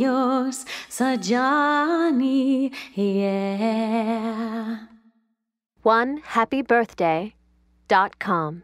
yours, Sajani, yeah. One happy birthday dot com.